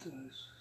真的是。